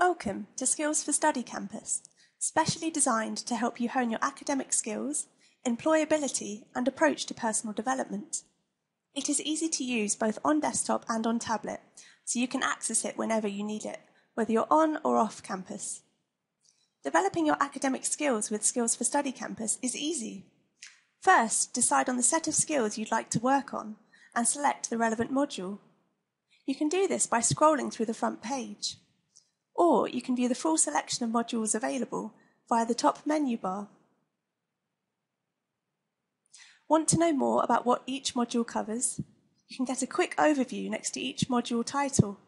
Welcome to Skills for Study Campus, specially designed to help you hone your academic skills, employability, and approach to personal development. It is easy to use both on desktop and on tablet, so you can access it whenever you need it, whether you're on or off campus. Developing your academic skills with Skills for Study Campus is easy. First, decide on the set of skills you'd like to work on and select the relevant module. You can do this by scrolling through the front page. Or you can view the full selection of modules available via the top menu bar. Want to know more about what each module covers? You can get a quick overview next to each module title.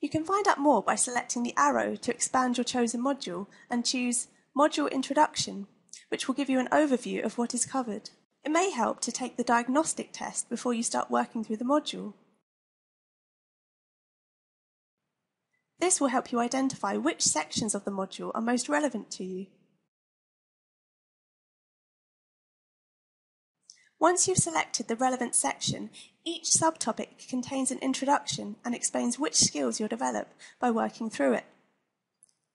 You can find out more by selecting the arrow to expand your chosen module and choose Module Introduction, which will give you an overview of what is covered. It may help to take the diagnostic test before you start working through the module. This will help you identify which sections of the module are most relevant to you. Once you've selected the relevant section, each subtopic contains an introduction and explains which skills you'll develop by working through it,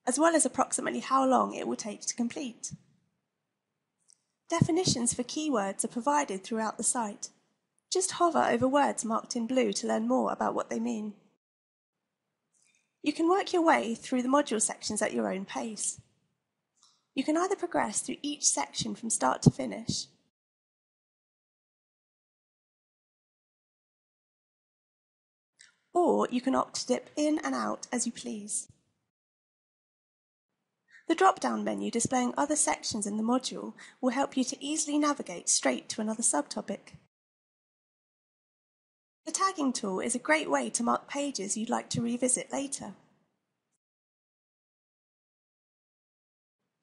as well as approximately how long it will take to complete. Definitions for keywords are provided throughout the site. Just hover over words marked in blue to learn more about what they mean. You can work your way through the module sections at your own pace. You can either progress through each section from start to finish, or you can opt to dip in and out as you please. The drop-down menu displaying other sections in the module will help you to easily navigate straight to another subtopic. The tagging tool is a great way to mark pages you'd like to revisit later.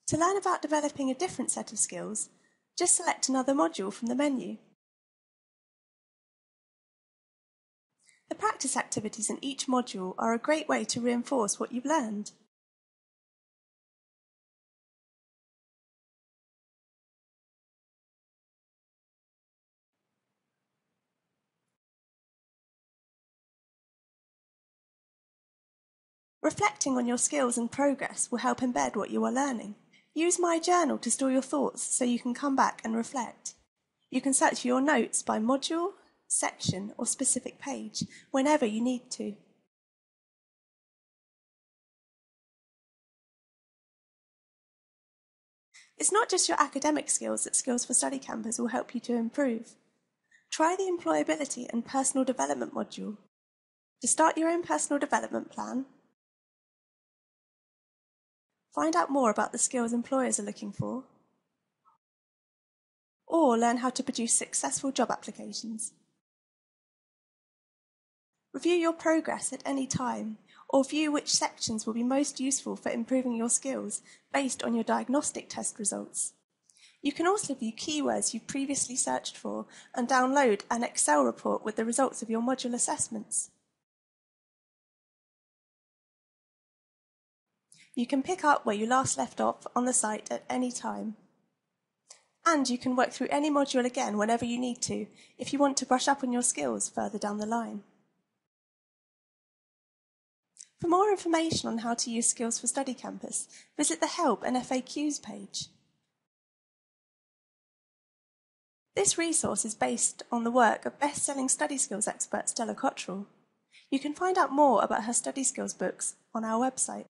To learn about developing a different set of skills, just select another module from the menu. The practice activities in each module are a great way to reinforce what you've learned. Reflecting on your skills and progress will help embed what you are learning. Use My Journal to store your thoughts so you can come back and reflect. You can search your notes by module, section, or specific page whenever you need to. It's not just your academic skills that Skills for Study Campus will help you to improve. Try the Employability and Personal Development module. To start your own personal development plan, Find out more about the skills employers are looking for. Or learn how to produce successful job applications. Review your progress at any time or view which sections will be most useful for improving your skills based on your diagnostic test results. You can also view keywords you've previously searched for and download an Excel report with the results of your module assessments. You can pick up where you last left off on the site at any time. And you can work through any module again whenever you need to if you want to brush up on your skills further down the line. For more information on how to use Skills for Study Campus, visit the Help and FAQs page. This resource is based on the work of best-selling study skills expert Stella Cottrell. You can find out more about her study skills books on our website.